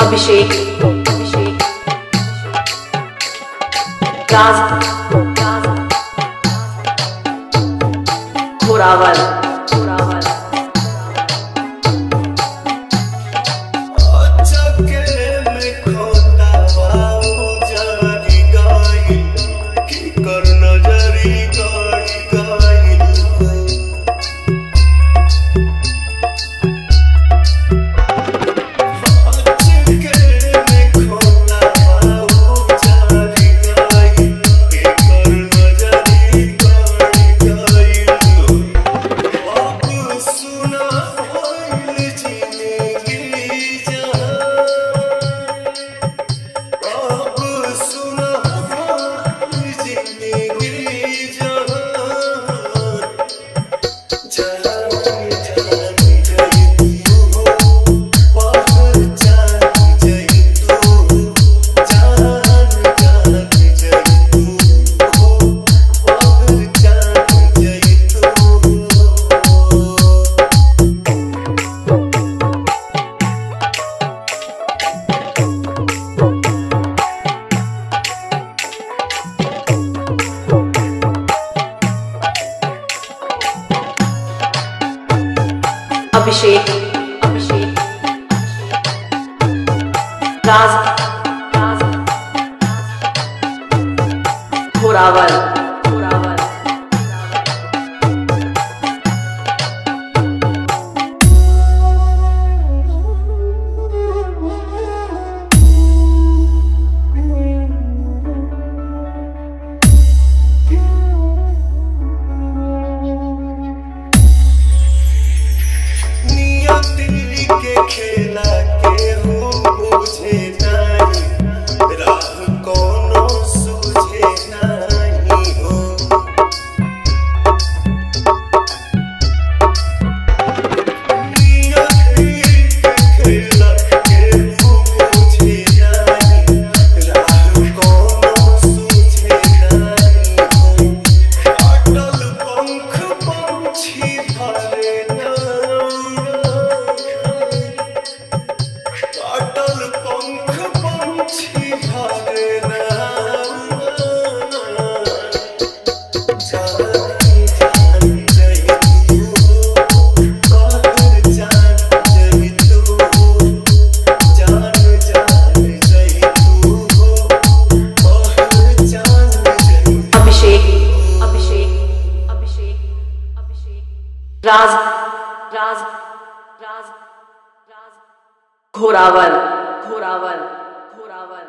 अभिषेक। अभिषेक गाज घोरावल अभिषेक अभिषेक राज घोरावल Amen. राज राज राज राज घोरावल घोरावल घोरावल।